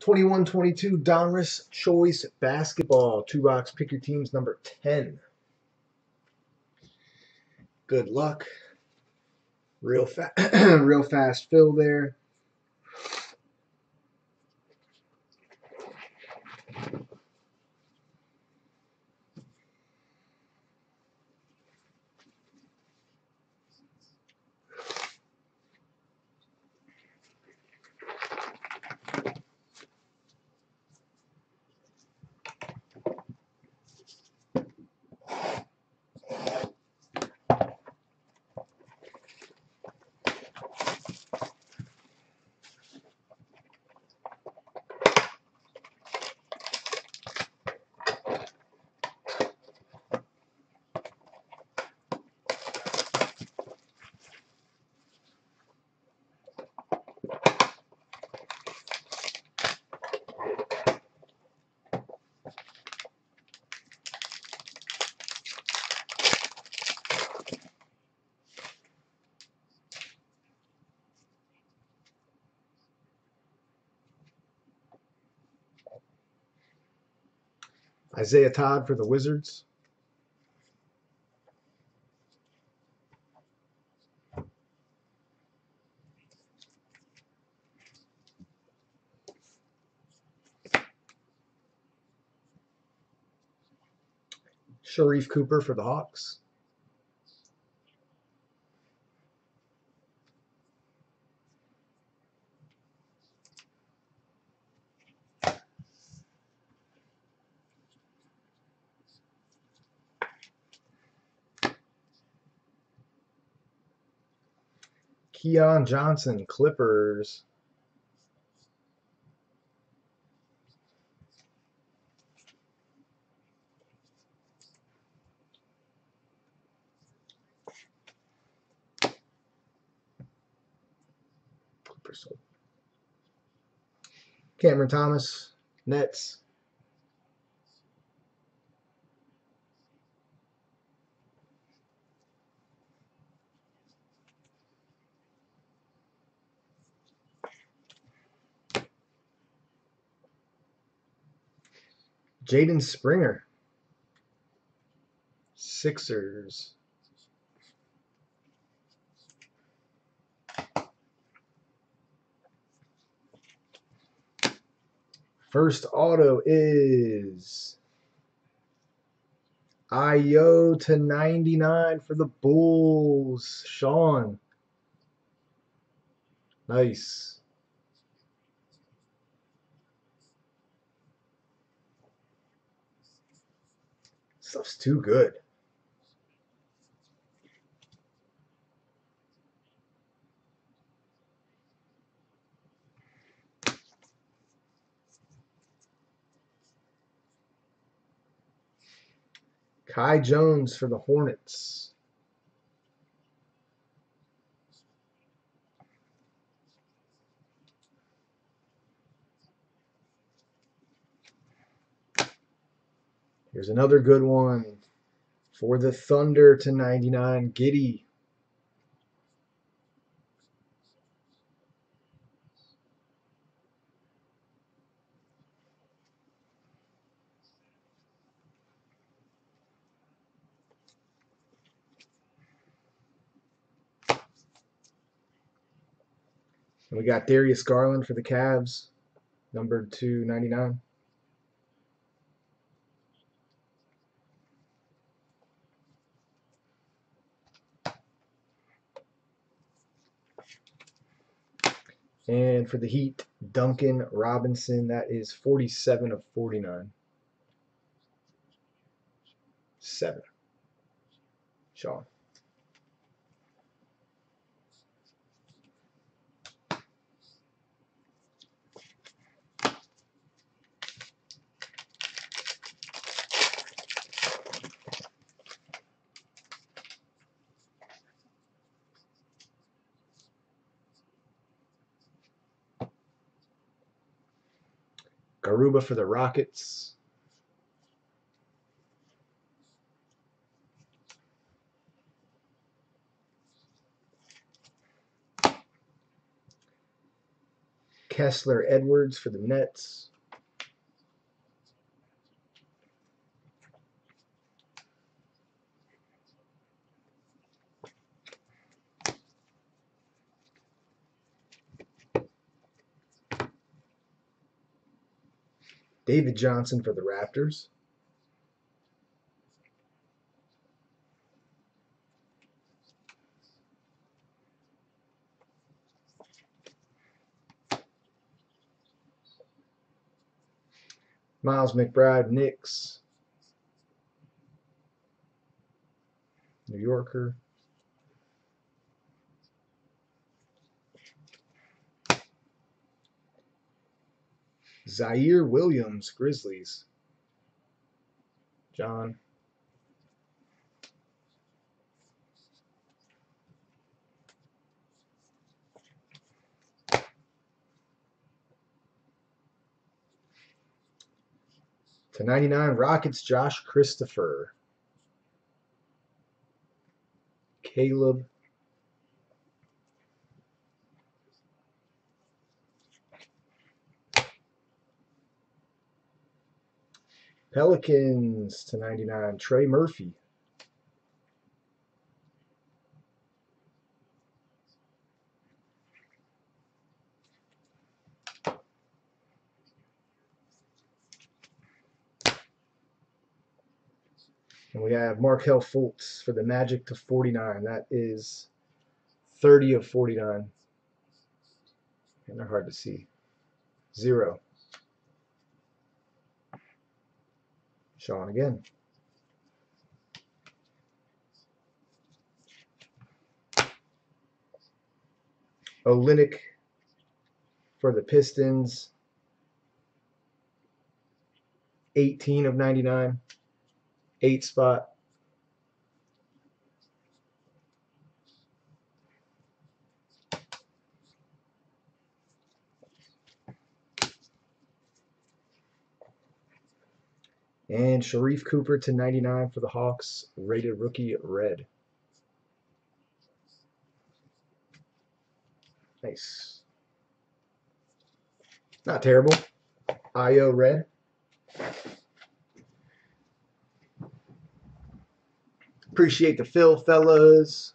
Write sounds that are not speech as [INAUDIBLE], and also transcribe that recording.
21-22 Donruss Choice Basketball. Two box. Pick your teams number 10. Good luck. Real fast, [CLEARS THROAT] real fast fill there. Isaiah Todd for the Wizards. Sharife Cooper for the Hawks. Keon Johnson, Clippers. Cameron Thomas, Nets. Jaden Springer. Sixers. First auto is Ayo to 99 for the Bulls. Sean. Nice. Stuff's too good. Kai Jones for the Hornets. Here's another good one for the Thunder to 99. Giddey. And we got Darius Garland for the Cavs, numbered to 99. And for the Heat, Duncan Robinson, that is 47 of 49. Seven. Sean. Garuba for the Rockets. Kessler Edwards for the Nets. David Johnson for the Raptors. Miles McBride, Knicks. New Yorker. Ziaire Williams, Grizzlies. John. To 99, Rockets, Josh Christopher. Caleb. Pelicans to 99, Trey Murphy. And we have Markelle Fultz for the Magic to 49. That is 30 of 49. And they're hard to see. Zero. Sean again. Olynyk for the Pistons. 18 of 99. Eight spot. And Sharife Cooper to 99 for the Hawks, rated rookie red. Nice. Not terrible. IO red. Appreciate the fill, fellas.